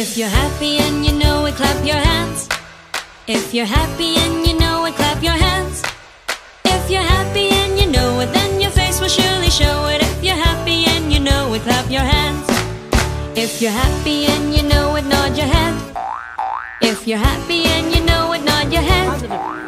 If you're happy and you know it, clap your hands. If you're happy and you know it, clap your hands. If you're happy and you know it, then your face will surely show it. If you're happy and you know it, clap your hands. If you're happy and you know it, nod your head. If you're happy and you know it, nod your head.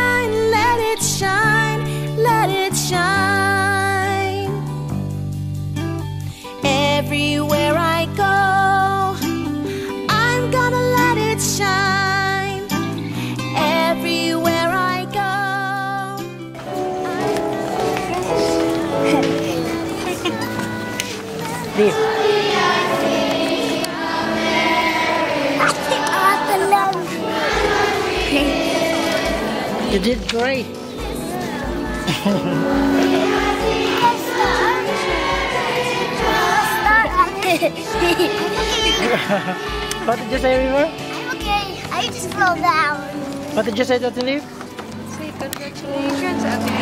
You did great. What did you say, River? I'm okay. I just fell down. What did you say, Dr. Lee? Say congratulations, Ate